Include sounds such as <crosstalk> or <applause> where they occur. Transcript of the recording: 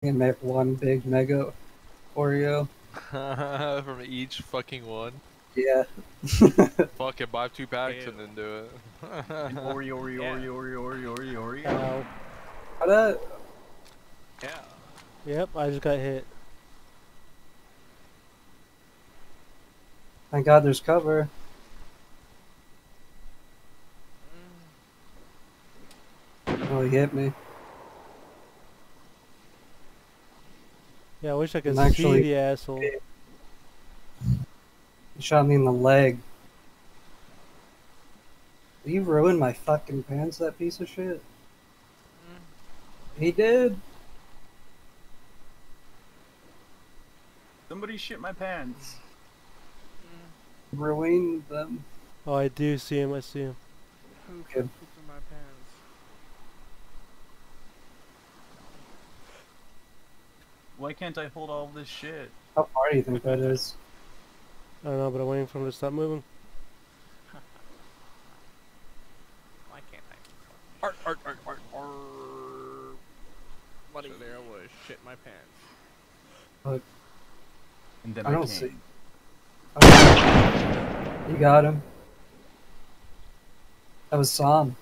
And make one big mega Oreo. <laughs> From each fucking one. Yeah. <laughs> Fuck it, buy two packs Ew. and then do it. Ori, <laughs> Ori, Yeah. Ori, Ori, Ori, Ori, Ori. Ow. How that? Yeah. Yep, I just got hit. Thank God there's cover. Oh, he hit me. Yeah, I wish I could I'm see actually- the asshole. He shot me in the leg. You ruined my fucking pants, that piece of shit. He did. Somebody shit my pants. Ruined them. Oh, I do see him. I see him. Who Good. pooped in my pants? Why can't I hold all this shit? How far do you think that is? I don't know, but I'm waiting for him to stop moving. <laughs> Why can't I? art, art, art, art, art. So there was shit my pants. And then I I, don't came. see- Oh. You got him. That was Sam.